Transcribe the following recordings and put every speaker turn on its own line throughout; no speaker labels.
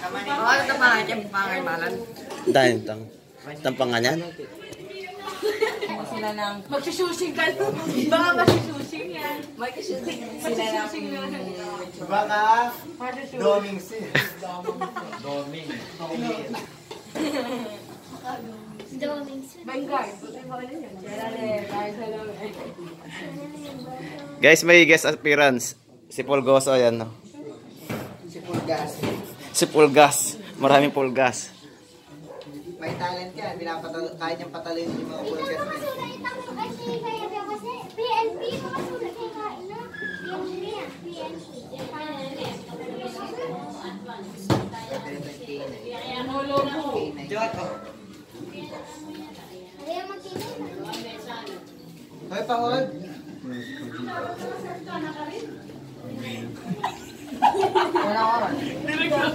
Oh, ito pa, yung pangaimalan.
Dahil tang tampangan yan.
Sila lang.
Magsusushing ka. Baka magsusushing yan.
May kasusin. Sila lang.
Baka doming si. Doming.
Vanguard.
Guys, may guest appearance. Si Pulgoso, ayan. No?
Si Pulgas.
Si Pulgas. Maraming Pulgas.
May talent yan. Pinapatalo, kaya niyang patalin yung mga Pulgas. Hoy, pahod.
Wala ko rin.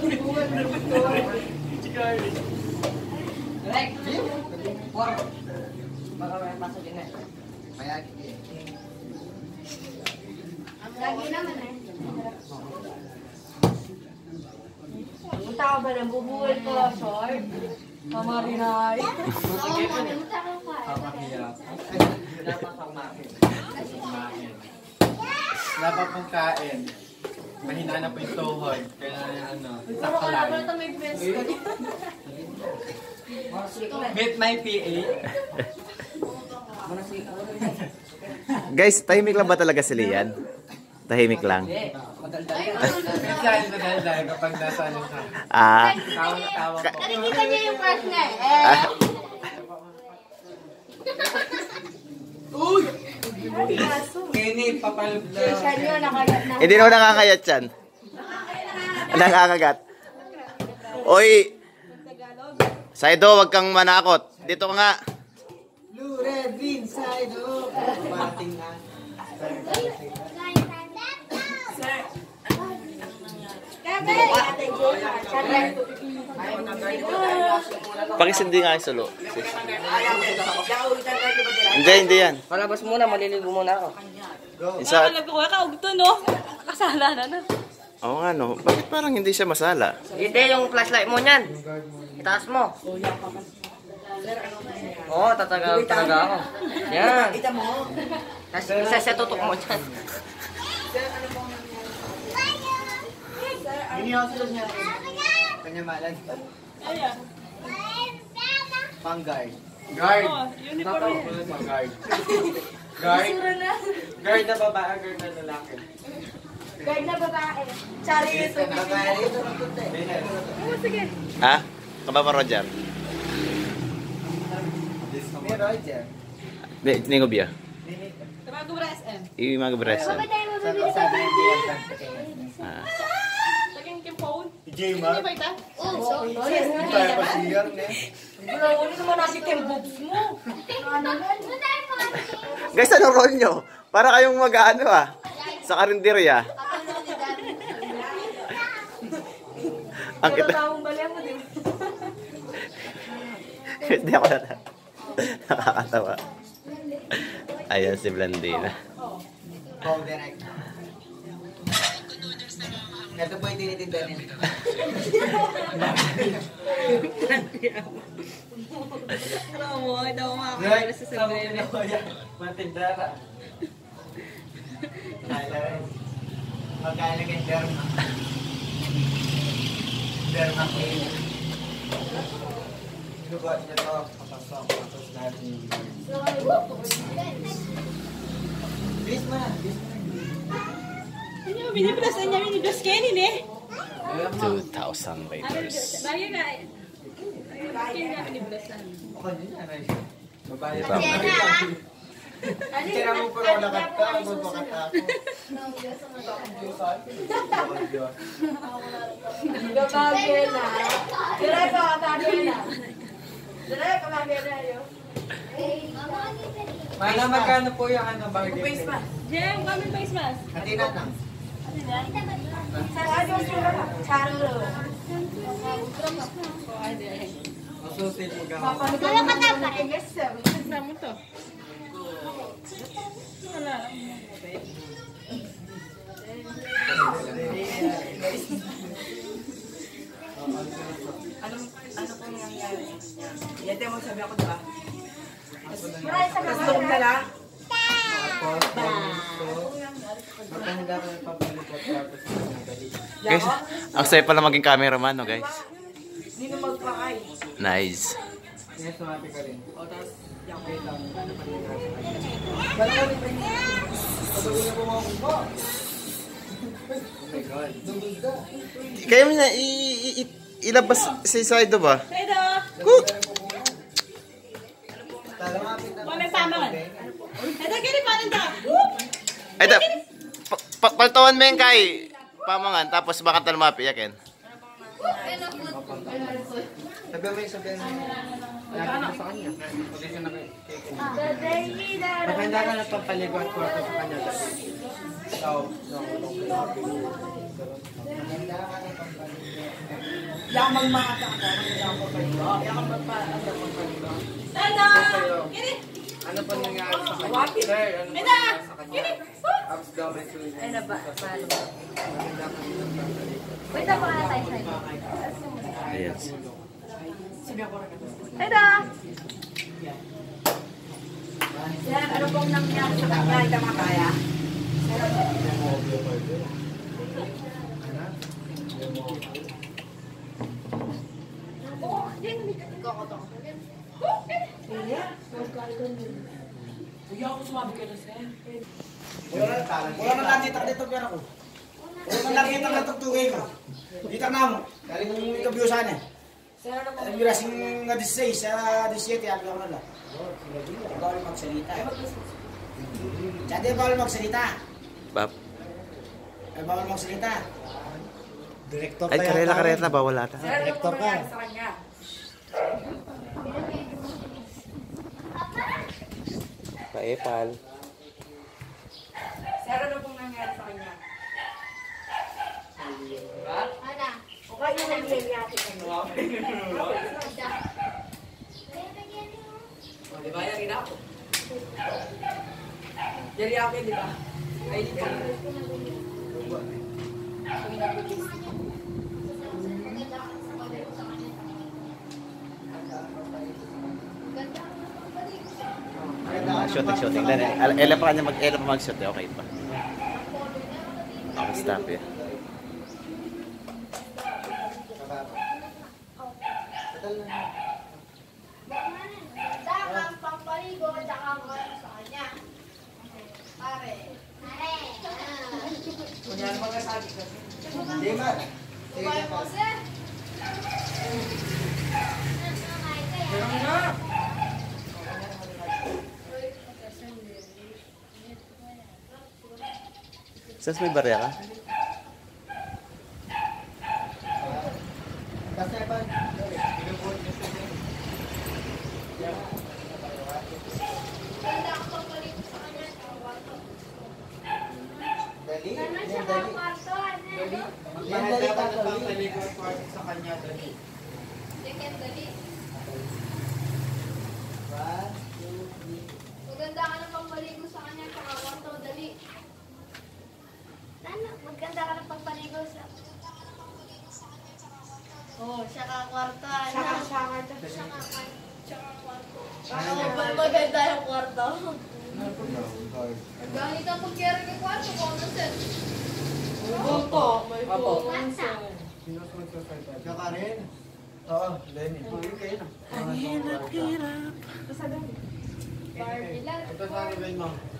Direk. War. Baka may pasok din eh.
Kaya,
Punta ka ba ng bubuhay ko, short? Mamarinay.
Dapat pong kain. Mahina na po yung tuhod. Kaya ano,
Pero
sakto lang.
ba ito may best ko?
Meet my PA.
Guys, tahimik lang ba talaga si Lian? Tahimik lang.
Madaldal ka.
Minsan madaldal kapag nasa ano ka.
Ah,
Tawa na tawa po.
Nakikita niya yung crush niya eh.
ah,
Nakayat na.
hindi naman nakakayat yan. Nakakagat. Oy! Saido, wag kang manakot. Dito ka nga.
Blue, red, green, side, oh. Bating na.
Pakisindi nga yung solo. Hindi, hindi yan.
Palabas muna, maliligo muna ako.
Isa,
Alam ko, kaugto no? Kasala na na.
oo nga no, bakit parang hindi siya masala?
Hindi, yung flashlight mo niyan. Itaas mo. Oo, tatagal talaga ako. Yan. Tapos isa siya tutok mo dyan.
Hindi ako sila niya. Kanyamalan. Panggay.
Guard. Uniform. Guard. Guard. Guard na babae, guard na lalaki.
Guard na babae. Chari ito.
Babae rito ng punta eh.
Ha? Kababa Roger?
May Roger.
Di, ningo biya.
Tabago ba SM?
Iwi mga bres.
Sabi sabi ng Dian
Ah.
Tagang kim phone.
Jema.
Hindi ba ita?
Tayo pa siyar ne.
Wala, naman nasi kim boobs mo.
Guys, anong role nyo? Para kayong mag-ano ah. Sa karinderya. Ang kita.
Din.
Hindi ako na nakakatawa. Ayan si Blandina.
Oh, direct. Ito po yung tinitinda niya.
Ano mo, daw makakaya sa sabihin.
Matindara.
Magkano kay Derma? Derma Queen. Sinubuhat niya to. Papasok. Tapos lahat yung Bilis mo na.
Biniblas niya, biniblas Kenny eh.
2,000 liters.
Bayo na. Kenny na
din na.
Babae
Ito.
Kaya mo pero nakat ka. Magbakat ako.
Gabagay na. Direk ka, kabagay na. Direk, kabagay na yun.
Mana magkano po yung ano bargain?
Face mask. Jem, kami face mask.
Hati na lang.
ano, ano po nangyari? Yan, mo sabi ako, diba?
Maraming
Guys, ang saya pala maging cameraman, no guys.
Hindi na magpakay.
Nice.
Ngayon, sumabi ka rin.
O, tapos, ko.
Wait lang, ano pa yung nasa kanya?
Wala ko rin pa niya.
Oh my God.
Kaya mo na, ilabas sa side ba?
Pedo!
Cook!
O, may pamangan. Pedo, kini pa rin daw.
Da, pa, pa, paltawan mo yung kay pamangan, tapos baka talumapi, yakin.
Sabihan mo yung sabihan mo. Lagi mo sa kanya.
Na
Maganda ka ng pampaligo at kwarto sa kanya. Ikaw, no,
Yan magmaka ka ka. Yan magpapaligo. Yan magpapaligo. Pedo! Kini!
Ano pa nangyari sa kanya? Sir, ano pa nangyari sa kanya? Ups, and two.
Ay, na ba? Palo.
Maganda ka ng pampaligo.
Wait lang, baka tayo sa'yo.
Ayan.
Ako rin.
Eda!
Yan, ano pong nangyari sa kanya? Ito makaya. Kuya, ako sumabi ka na sir.
Wala man nakita ka dito pera ko. Wala man nakita ka tugtugay ko. Dito na mo. Dali kong ikabiyo sana.
Sir, ano pong
Ang mirasing nga 16 sa 17, abi ako na lang. Bawal magsalita. Jadi bawal magsalita.
Bab.
Ay bawal magsalita. Direktor
Ay, karela, karela, bawal ata.
Ano pong nangyari sa kanya?
Paepal.
Sir, ano pong nangyari sa kanya?
Ana.
O kayo na nangyayari sa kanya? O, di ba? Yung ina ko. Yari ako, di ba? Ay, di ba?
Shooting, shooting. Then, el- ela pa kanya mag, ela pa mag-shoot, eh, okay pa. Okay, stop eh. Sas may?
Ganito pag kaya rin yung kwarto, ano sir?
Punto, may.
Masa.
Sino magsasalita?
Siya ka rin. Oo, Lenny.
kayo na.
Barbie lang.
Ito sa akin, Ma'am.